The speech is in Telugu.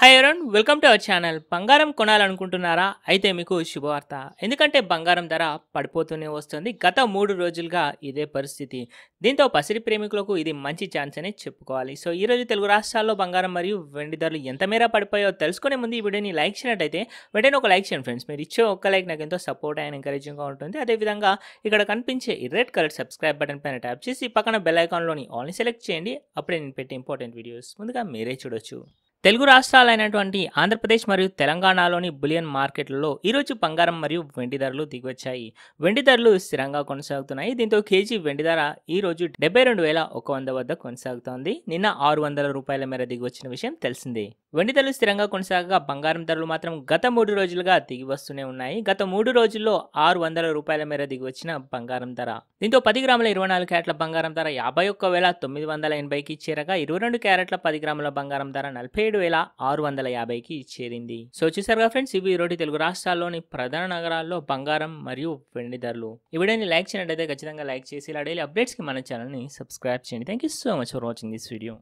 Hi everyone welcome to our channel బంగారం కొనాలనుకుంటున్నారా? అయితే మీకు శుభవార్త. ఎందుకంటే బంగారం ధర పడిపోతూనే వస్తుంది. గత మూడు రోజులుగా ఇదే పరిస్థితి. దీంతో పసిరి ప్రేమికులకు ఇది మంచి ఛాన్స్ అని చెప్పుకోవాలి. సో ఈ రోజు తెలుగు రాష్ట్రాల్లో బంగారం మరియు వెండి ధరలు ఎంత మేర పడిపోయో తెలుసుకునే ముందు ఈ వీడియోని లైక్ చేసినట్టయితే వెంటనే ఒక లైక్ చేయండి ఫ్రెండ్స్. మీరు ఇచ్చే ఒక్క లైక్ నాకు ఎంతో సపోర్ట్ అండ్ ఎంకరేజింగ్గా ఉంటుంది. అదేవిధంగా ఇక్కడ కనిపించే ఈ రెడ్ కలర్ సబ్స్క్రైబ్ బటన్ పైన ట్యాప్ చేసి పక్కన బెల్ ఐకాన్లోని ఆల్ని సెలెక్ట్ చేయండి. అప్పుడే నేను పెట్టే ఇంపార్టెంట్ వీడియోస్ ముందుగా మీరే చూడొచ్చు. తెలుగు రాష్ట్రాలైనటువంటి ఆంధ్రప్రదేశ్ మరియు తెలంగాణలోని బులియన్ మార్కెట్లలో ఈరోజు బంగారం మరియు వెండి ధరలు దిగొచ్చాయి. వెండి ధరలు స్థిరంగా కొనసాగుతున్నాయి. దీంతో కేజీ వెండి ధర ఈ రోజు డెబ్బై రెండు వేల ఒక వంద వద్ద కొనసాగుతోంది. నిన్న ఆరు వందల రూపాయల మేర దిగివచ్చిన విషయం తెలిసిందే. వెండి ధరలు స్థిరంగా కొనసాగగా బంగారం ధరలు మాత్రం గత మూడు రోజులుగా దిగి వస్తూనే ఉన్నాయి. గత మూడు రోజుల్లో ఆరు వందల రూపాయల మేర దిగి వచ్చిన బంగారం ధర. దీంతో పది గ్రాముల ఇరవై నాలుగు క్యారెట్ల బంగారం ధర యాభై ఒక్క వేల తొమ్మిది వందల ఎనభైకి చేరగా ఇరవై రెండు క్యారెట్ల పది గ్రాముల బంగారం ధర నలభై ఏడు వేల ఆరు వందల యాభైకి చేరింది. సో చూసారుగా ఫ్రెండ్స్ ఇవి ఈరోజు తెలుగు రాష్ట్రాల్లోని ప్రధాన నగరాల్లో బంగారం మరియు వెండి ధరలు. ఈ వీడియోని లైక్ చేయనట్టయితే ఖచ్చితంగా లైక్ చేసి ఇలా డైలీ అప్డేట్స్కి మన ఛానల్ని సబ్స్క్రైబ్ చేయండి. Thank you so much for watching this video